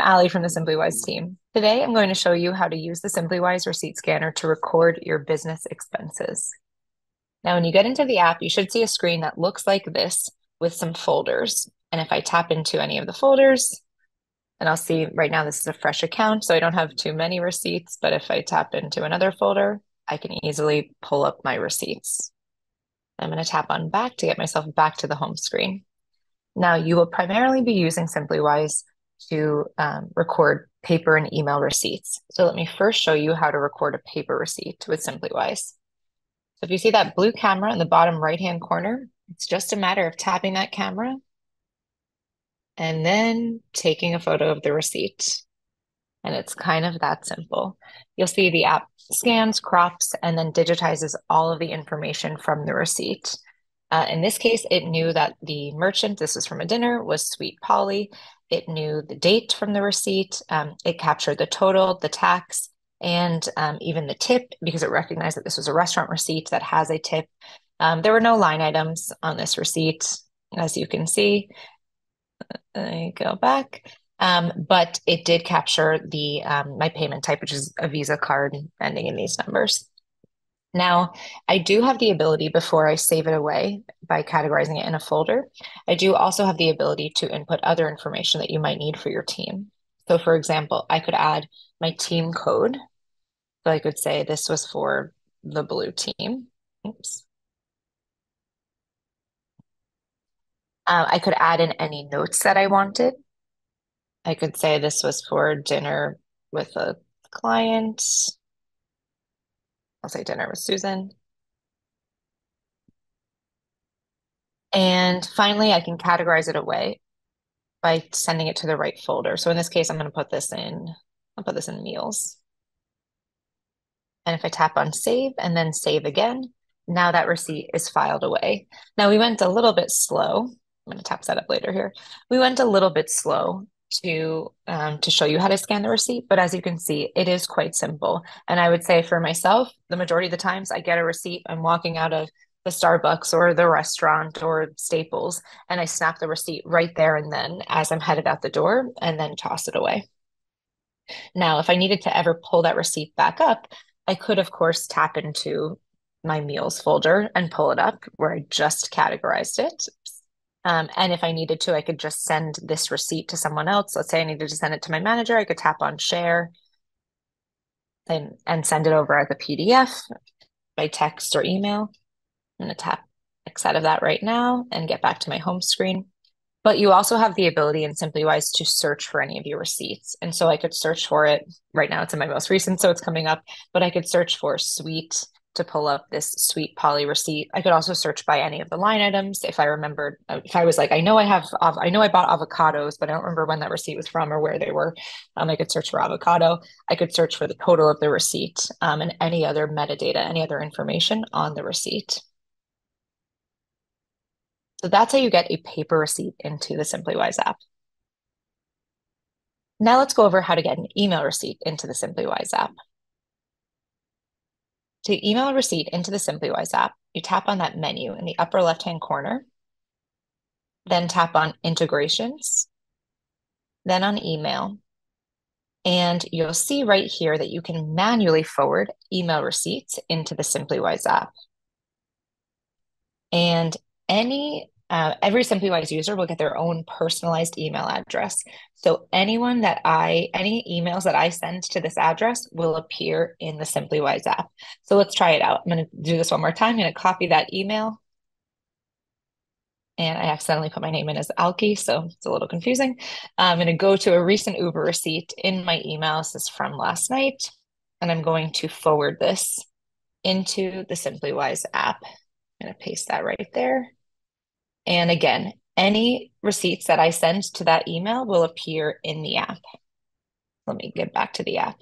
Allie from the SimplyWise team. Today, I'm going to show you how to use the SimplyWise receipt scanner to record your business expenses. Now, when you get into the app, you should see a screen that looks like this with some folders. And if I tap into any of the folders, and I'll see right now this is a fresh account, so I don't have too many receipts, but if I tap into another folder, I can easily pull up my receipts. I'm going to tap on back to get myself back to the home screen. Now, you will primarily be using SimplyWise to um, record paper and email receipts. So let me first show you how to record a paper receipt with SimplyWise. So if you see that blue camera in the bottom right-hand corner, it's just a matter of tapping that camera and then taking a photo of the receipt. And it's kind of that simple. You'll see the app scans, crops, and then digitizes all of the information from the receipt. Uh, in this case, it knew that the merchant, this was from a dinner, was Sweet Polly. It knew the date from the receipt. Um, it captured the total, the tax, and um, even the tip because it recognized that this was a restaurant receipt that has a tip. Um, there were no line items on this receipt, as you can see. I go back. Um, but it did capture the um, my payment type, which is a Visa card ending in these numbers. Now, I do have the ability before I save it away by categorizing it in a folder. I do also have the ability to input other information that you might need for your team. So, for example, I could add my team code. So I could say this was for the blue team. Oops. Uh, I could add in any notes that I wanted. I could say this was for dinner with a client. I'll say dinner with Susan. And finally, I can categorize it away by sending it to the right folder. So in this case, I'm going to put this in, I'll put this in meals. And if I tap on save and then save again, now that receipt is filed away. Now we went a little bit slow. I'm going to tap that setup later here. We went a little bit slow to um, to show you how to scan the receipt but as you can see it is quite simple. And i would say for myself the majority of the times i get a receipt i'm walking out of the starbucks or the restaurant or staples and i snap the receipt right there and then as i'm headed out the door and then toss it away. Now if i needed to ever pull that receipt back up i could of course tap into my meals folder and pull it up where i just categorized it um, and if I needed to, I could just send this receipt to someone else. Let's say I needed to send it to my manager. I could tap on share and, and send it over as a PDF by text or email. I'm going to tap X out of that right now and get back to my home screen. But you also have the ability in SimplyWise to search for any of your receipts. And so I could search for it. Right now it's in my most recent, so it's coming up, but I could search for sweet to pull up this sweet Polly receipt. I could also search by any of the line items if I remembered. Uh, if I was like, I know I have, I know I bought avocados, but I don't remember when that receipt was from or where they were. Um, I could search for avocado. I could search for the total of the receipt um, and any other metadata, any other information on the receipt. So that's how you get a paper receipt into the SimplyWise app. Now let's go over how to get an email receipt into the SimplyWise app. To email a receipt into the SimplyWise app, you tap on that menu in the upper left-hand corner, then tap on integrations, then on email, and you'll see right here that you can manually forward email receipts into the SimplyWise app. And any uh, every SimplyWise user will get their own personalized email address. So anyone that I, any emails that I send to this address will appear in the SimplyWise app. So let's try it out. I'm going to do this one more time. I'm going to copy that email. And I accidentally put my name in as Alki, so it's a little confusing. I'm going to go to a recent Uber receipt in my email. This is from last night. And I'm going to forward this into the SimplyWise app. I'm going to paste that right there. And again, any receipts that I send to that email will appear in the app. Let me get back to the app.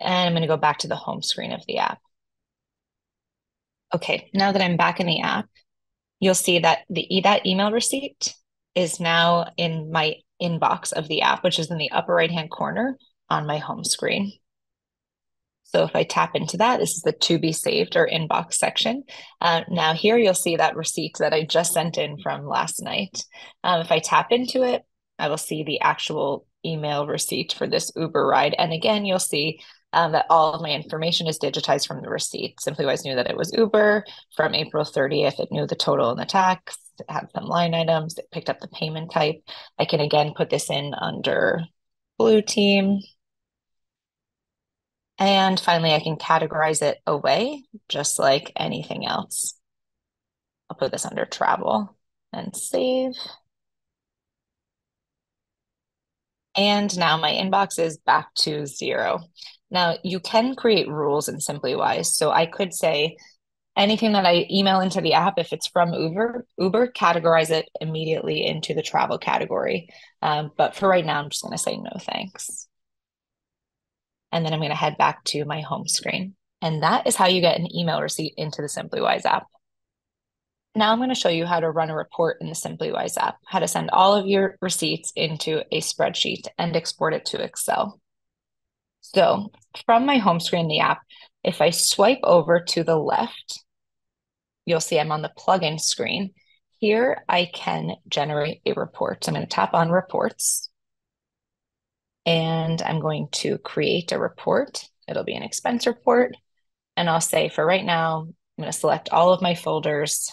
And I'm going to go back to the home screen of the app. Okay, now that I'm back in the app, you'll see that the that email receipt is now in my inbox of the app, which is in the upper right hand corner on my home screen. So if I tap into that, this is the to be saved or inbox section. Uh, now here you'll see that receipt that I just sent in from last night. Um, if I tap into it, I will see the actual email receipt for this Uber ride. And again, you'll see um, that all of my information is digitized from the receipt. SimplyWise knew that it was Uber from April 30th. It knew the total and the tax, it had some line items, it picked up the payment type. I can again put this in under Blue Team. And finally, I can categorize it away just like anything else. I'll put this under travel and save. And now my inbox is back to zero. Now you can create rules in SimplyWise. So I could say anything that I email into the app, if it's from Uber, Uber categorize it immediately into the travel category. Um, but for right now, I'm just going to say no thanks. And then I'm going to head back to my home screen. And that is how you get an email receipt into the SimplyWise app. Now I'm going to show you how to run a report in the SimplyWise app, how to send all of your receipts into a spreadsheet and export it to Excel. So from my home screen in the app, if I swipe over to the left, you'll see I'm on the plugin screen. Here I can generate a report. So I'm going to tap on reports and I'm going to create a report. It'll be an expense report. And I'll say for right now, I'm going to select all of my folders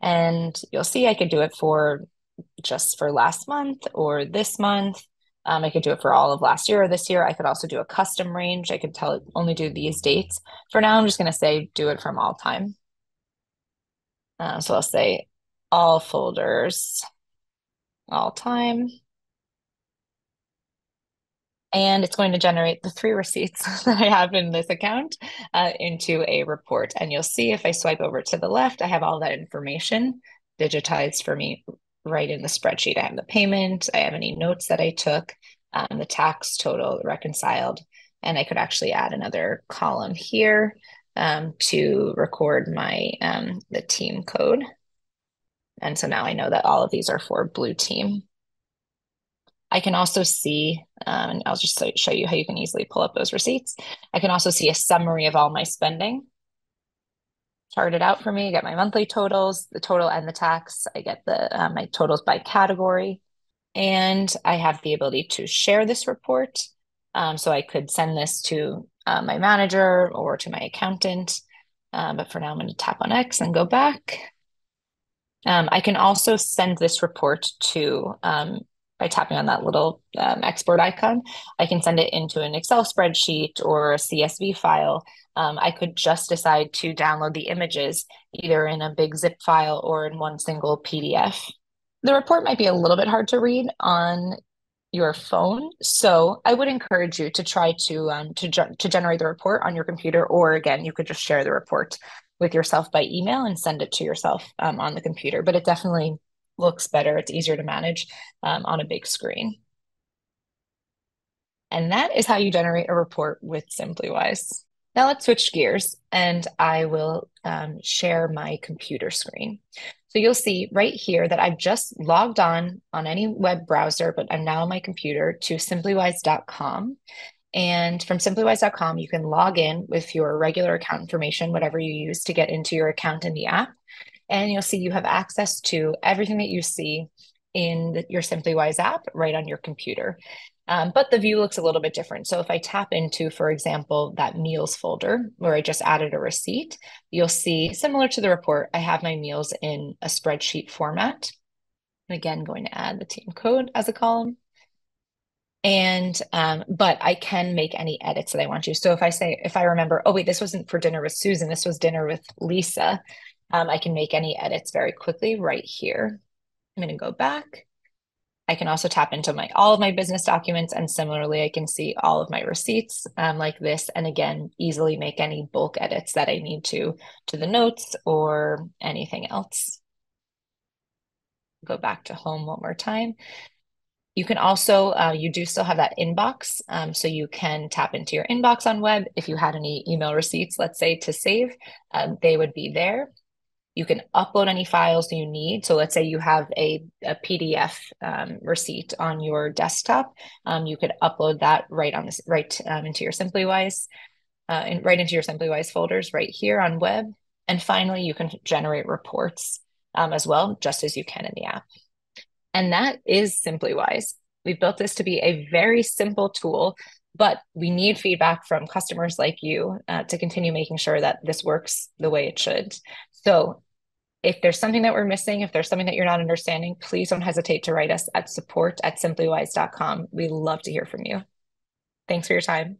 and you'll see I could do it for just for last month or this month. Um, I could do it for all of last year or this year. I could also do a custom range. I could tell it only do these dates. For now, I'm just going to say do it from all time. Uh, so I'll say all folders, all time and it's going to generate the three receipts that I have in this account uh, into a report. And you'll see if I swipe over to the left, I have all that information digitized for me right in the spreadsheet. I have the payment, I have any notes that I took, um, the tax total reconciled, and I could actually add another column here um, to record my um, the team code. And so now I know that all of these are for blue team. I can also see, um, and I'll just show you how you can easily pull up those receipts. I can also see a summary of all my spending charted out for me. I get my monthly totals, the total and the tax. I get the uh, my totals by category. And I have the ability to share this report. Um, so I could send this to uh, my manager or to my accountant. Um, but for now, I'm going to tap on X and go back. Um, I can also send this report to um, by tapping on that little um, export icon, I can send it into an Excel spreadsheet or a CSV file. Um, I could just decide to download the images either in a big zip file or in one single PDF. The report might be a little bit hard to read on your phone, so I would encourage you to try to um, to, to generate the report on your computer, or again, you could just share the report with yourself by email and send it to yourself um, on the computer. But it definitely looks better. It's easier to manage um, on a big screen. And that is how you generate a report with SimplyWise. Now let's switch gears and I will um, share my computer screen. So you'll see right here that I've just logged on on any web browser, but I'm now on my computer to simplywise.com. And from simplywise.com, you can log in with your regular account information, whatever you use to get into your account in the app and you'll see you have access to everything that you see in the, your SimplyWise app right on your computer. Um, but the view looks a little bit different. So if I tap into, for example, that meals folder where I just added a receipt, you'll see similar to the report, I have my meals in a spreadsheet format. And again, going to add the team code as a column. And, um, but I can make any edits that I want to. So if I say, if I remember, oh, wait, this wasn't for dinner with Susan, this was dinner with Lisa, um, I can make any edits very quickly right here. I'm going to go back. I can also tap into my all of my business documents and similarly I can see all of my receipts um, like this and again easily make any bulk edits that I need to to the notes or anything else. Go back to home one more time. You can also, uh, you do still have that inbox. Um, so you can tap into your inbox on web. If you had any email receipts, let's say to save, um, they would be there. You can upload any files you need. So let's say you have a, a PDF um, receipt on your desktop. Um, you could upload that right on this, right um, into your SimplyWise, uh, in, right into your SimplyWise folders right here on web. And finally, you can generate reports um, as well, just as you can in the app. And that is SimplyWise. We've built this to be a very simple tool, but we need feedback from customers like you uh, to continue making sure that this works the way it should. So if there's something that we're missing, if there's something that you're not understanding, please don't hesitate to write us at support at simplywise.com. We love to hear from you. Thanks for your time.